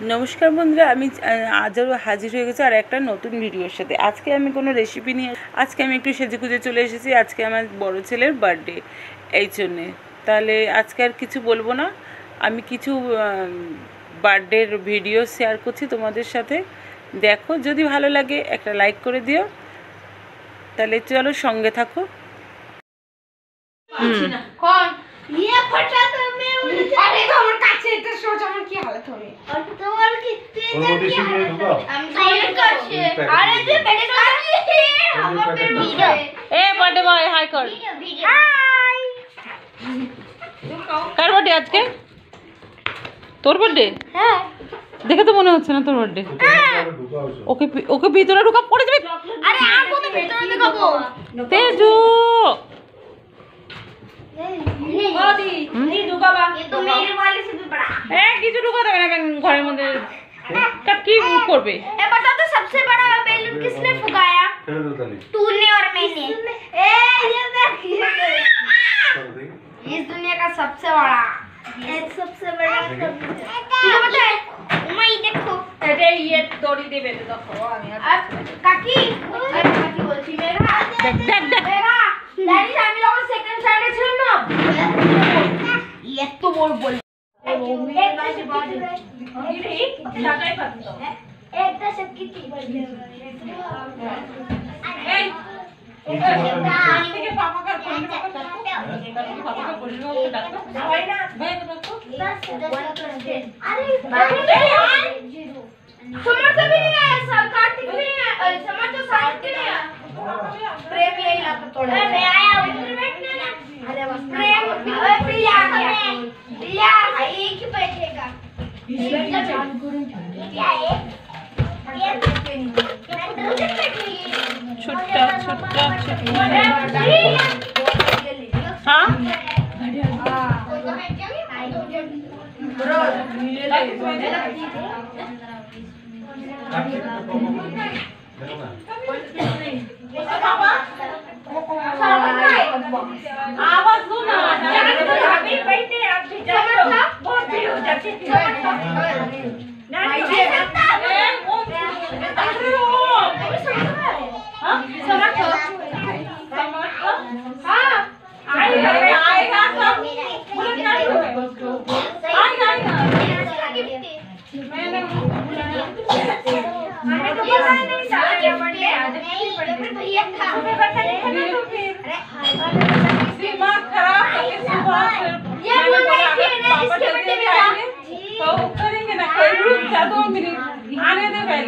নমস্কার বন্ধুরা আমি আজও হাজির হয়ে গেছি আর একটা নতুন ভিডিওর সাথে। আজকে আমি কোনো রেসিপি নিয়ে আজকে আমি একটু সেজে খুঁজে চলে এসেছি আজকে আমার বড় ছেলের বার্থডে এই জন্যে। তাহলে আজকে আর কিছু বলব না। আমি কিছু বার্থডের ভিডিও শেয়ার করছি তোমাদের সাথে। দেখো যদি ভালো লাগে একটা লাইক করে দিও। তাহলে চলো সঙ্গে থাকো। হুম। এটা সোজ আমার কি হালত হবে? তোমার কি আরে তুই প্যাকেট এ বার্থডে ভাই হাই কর। হাই কার বার্থডে আজকে? তোর বার্থডে হ্যাঁ। দেখে তো মনে হচ্ছে না তোর বার্থডে ওকে ওকে ভিতরে ঢুকা পড়ে যাবে? আরে আর কোন ভিতরে দেখাবো তেজু! मोदी হুম? ये तो मेरे वाले से भी बड़ा এ কিছু ঢুকা দেবে না কেন ঘরের মধ্যে তা কি করবে ए बता तो सबसे बड़ा बैलून किसने फुकाया ছেড়ে দাও তালি। तूने और मैंने ए ये देख চলো দেখি। इस दुनिया का सबसे बड़ा ये सबसे बड़ा तुझे पता है उमा ये देखो এটা ইয়ে দড়ি দেবে দেখো আমি अब काकी अरे काकी बोलती मेरा দেখ দেখ দেখ मेरा डैडी আমি যখন সেকেন্ড স্ট্যান্ডার্ড ছিল না এত বড় বল একটা সব কিটি থেকে পাপা কার কোন পাপা পাপা কার কোন ডাক্তার ভাই না ভাই ডাক্তার समर्थ भी नहीं आया सब कार्तिक भी नहीं आया समर्थ तो साथ भी नहीं आया प्रेम यही लाता तोड़ा मैं आया अरे बस प्रेम प्रिया प्रिया एक ही? बैठेगा छुट्टा छुट्टा छुट्टा हाँ रोज आवाज़ दो ना बैठे आप भी बहुत भीड़ हो? जाती है दिमाग खराब करके सुबह फिर मैंने बोला अगर पापा जल्दी नहीं आएँगे तो करेंगे ना कोई रुक जा दो मिनट आने दे पहले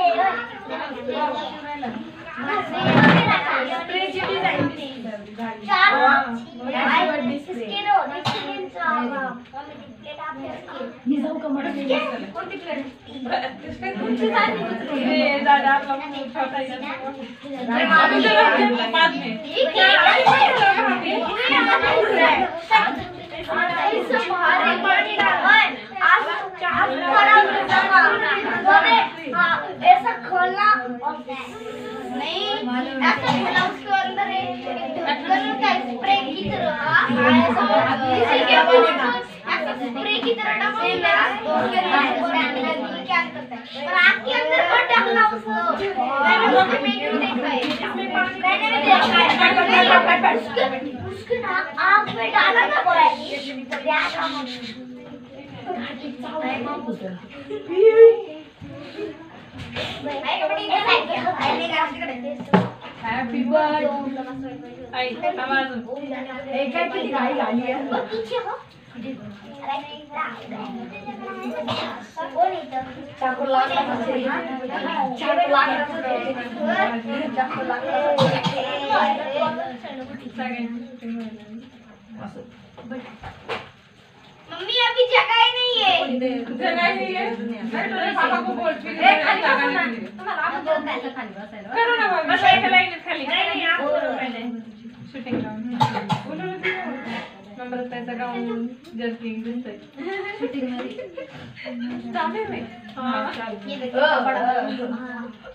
आएगा ना उसका नाम अ, क्या है. सूर्य सूर्य समर्थन बोलो जा बाद में ऐसा खोलना नहीं ऐसा खोला उसके अंदर एक ढक्कन का स्प्रे की तरह इसी के ऐसा स्प्रे की तरह डालना उसके अंदर डालना नहीं क्या करता है और आग के अंदर मत डालना उसको मैंने वो वीडियो देखा है मैंने भी देखा है उसके उसके ना आग में डाला था हैप्पी बर्थडे आई आवाज़ पीछे हो चाकू लागला चाकू मम्मी अभी जगह ही नहीं है। जगह ही नहीं है। मैं तेरे पापा को बोल फिर खाली लगाने के लिए। करो ना भाभी बस एक लाइन खाली। नहीं नहीं आप करो पहले। शूटिंग जर्किंग दिसतंय शूटिंग मध्ये चालू आहे हाँ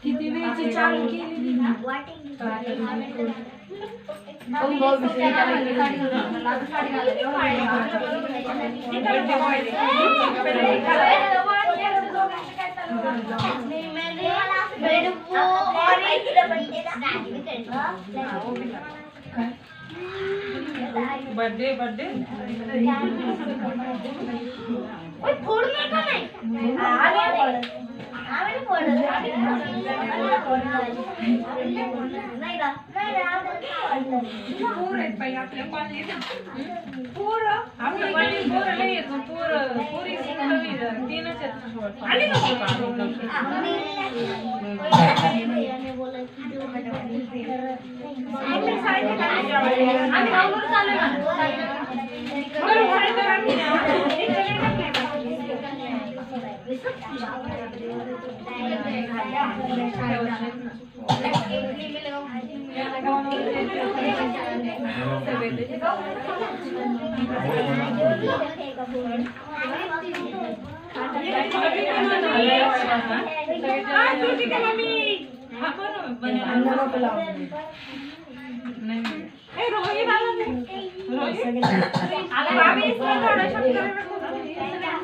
किती वेळची चालू केली वो और बर्थडे बर्थडे। ओए फोड़ने का नहीं। फोड़ आगे। फोड़ नहीं ना पूर बाई आपल्या कॉलनीत पूर आपल्या कॉलनीत पूर नाही येत पूर पुरी कमी तीनच आहेत आली का नाही। रोही बाबा आला बाबी थोडं शब्द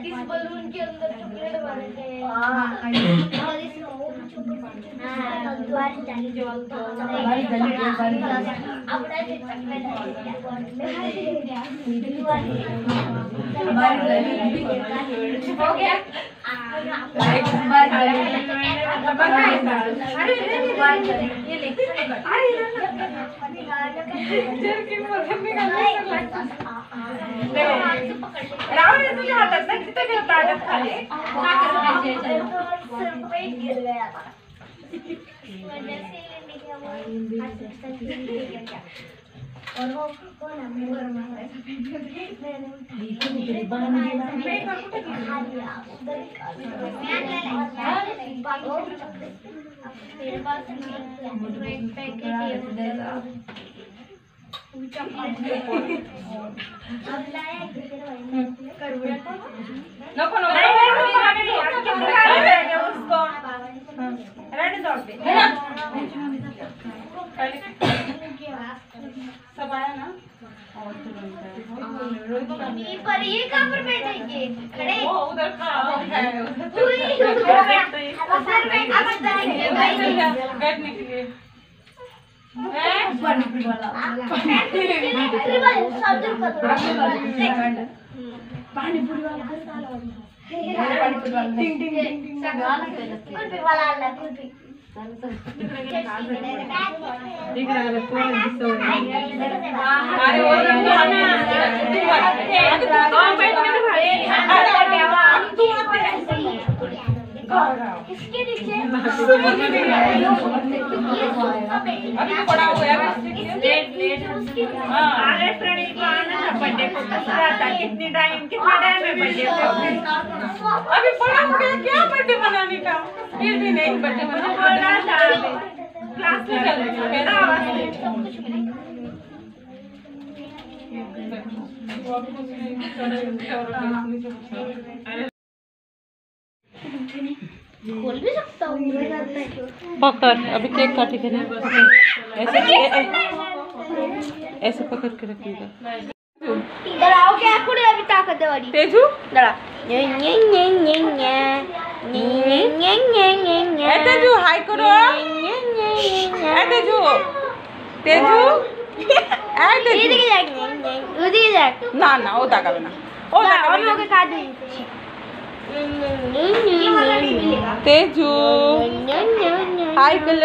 इस बलून के अंदर चॉकलेट भरे थे। और इस बारिश डाली जो बारिश डाली अब डाली चॉकलेट हो। गया राहुल तुझ्या हातात ना किती देऊ ताटात खाली और वो कौन है मुंगर मारा है पास एक पैकेट है अब करूँगा नको नको सब आया ना? मम्मी पर ये कहाँ पर बैठेंगे? खड़े। वो उधर बैठने के लिए। पाणीपुरी वाला। इसके नीचे अभी तो हुआ है। लेट लेट हाँ अरे प्रणीत। को बर्थडे को दूसरा था कितनी टाइम कितना टाइम है बर्थडे को? अभी बड़ा हो गया क्या बर्थडे मनाने का? फिर भी नहीं बर्थडे मना बोल रहा था क्लास में चल रही मेरा आवाज़? खोल भी सकता हूँ। पकड़ अभी केक काटेगा ना। ऐसे ऐसे पकड़ के रखिएगा। দাঁড়া ওকে এখনই আমি টাকা দাঁড়া হাই না না ও তাকাবে না ও তেজু হাই করল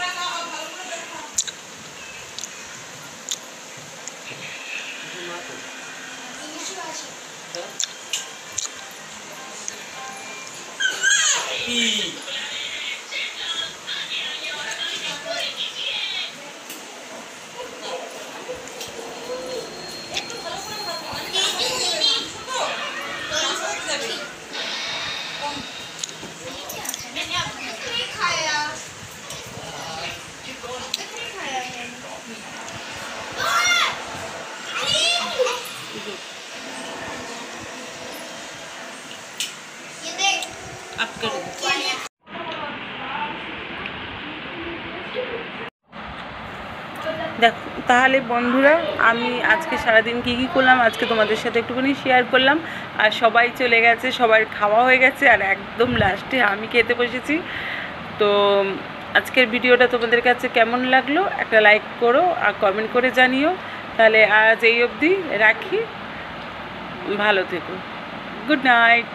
아, 이 তাহলে বন্ধুরা, আমি আজকে সারাদিন কী কী করলাম, আজকে তোমাদের সাথে একটুখানি শেয়ার করলাম। আর সবাই চলে গেছে, সবার খাওয়া হয়ে গেছে, আর একদম লাস্টে আমি খেতে বসেছি। তো আজকের ভিডিওটা তোমাদের কাছে কেমন লাগল, একটা লাইক করো আর কমেন্ট করে জানিও। তাহলে আজ এই অবধি রাখি। ভালো থেকো। Good night